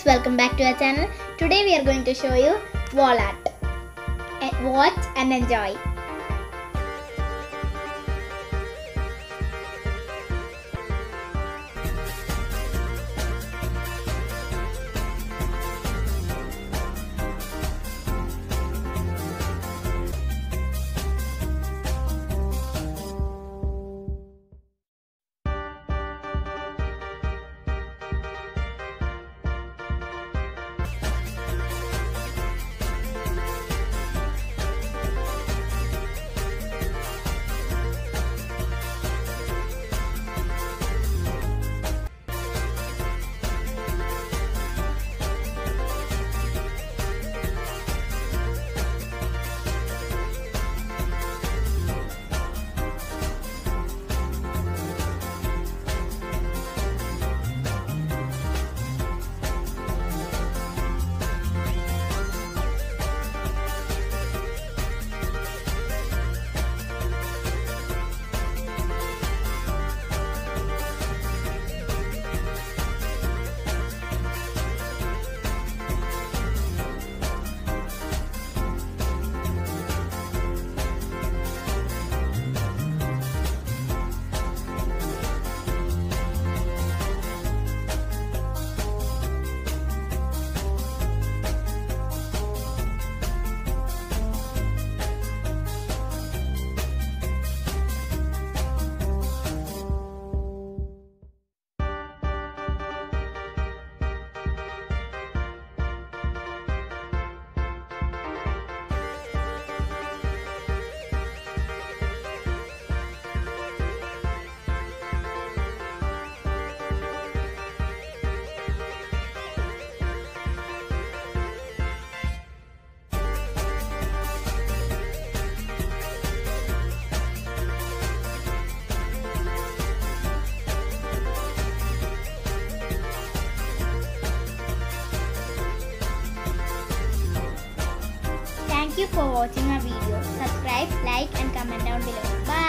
guys, welcome back to our channel. Today we are going to show you wall art. Eh, Watch and enjoy. Thank you for watching our video. Subscribe, like and comment down below. Bye.